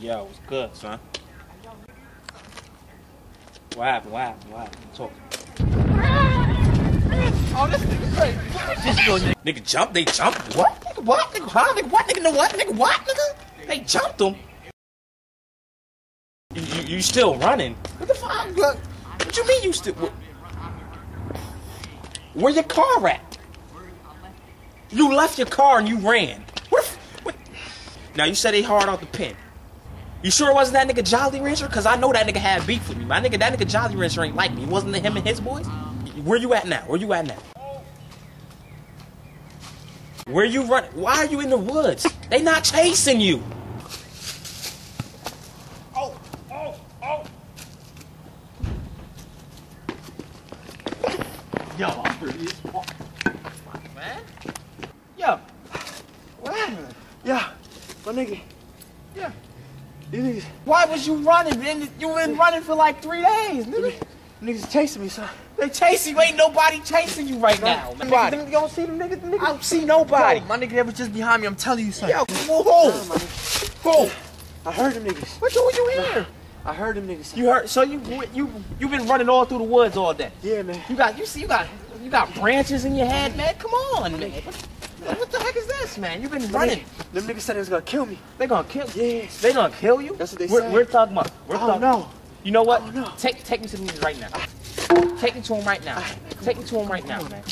Yo, what's good, son? What happened? What happened? What happened? Talk. Oh, this nigga crazy. This little nigga, nigga jumped. They jumped. What? Nigga, what? Nigga, huh? Nigga, what? Nigga, know what? Nigga, what? Nigga, they jumped him. You, you, you still running? What the fuck? What, what you mean you still? What, where your car at? You left your car and you ran. What? if- what? Now you said they hard off the pin. You sure it wasn't that nigga Jolly Rancher? Cause I know that nigga had beef with me. My nigga, that nigga Jolly Rancher ain't like me. Wasn't it him and his boys? Where you at now? Where you at now? Where you running? Why are you in the woods? They not chasing you. Oh, oh, oh. Yo, I'm pretty as fuck. Man. Yo. What happened? Yeah, my nigga. Yeah. Niggas, Why was you running, man? You been running for like three days, nigga. niggas chasing me, son. They chasing you. Ain't nobody chasing you right now. Nobody. You don't see them niggas? Niggas? I don't see nobody. Yo, my nigga, they was just behind me. I'm telling you, son. Yo, whoa, whoa, whoa. I heard them niggas. What you, you here? I heard them niggas. Son. You heard? So you you you been running all through the woods all day. Yeah, man. You got you see you got you got branches in your head, man. Come on, man. What, what the heck is this, man? You've been running. Them niggas said they was gonna kill me. They gonna kill you. Yes. They gonna kill you. That's what they we're, said. We're talking about. We're I talking. don't. You know what? Oh, I don't. Take take me to the right now. Take me to him right now. Take me to him right now, man.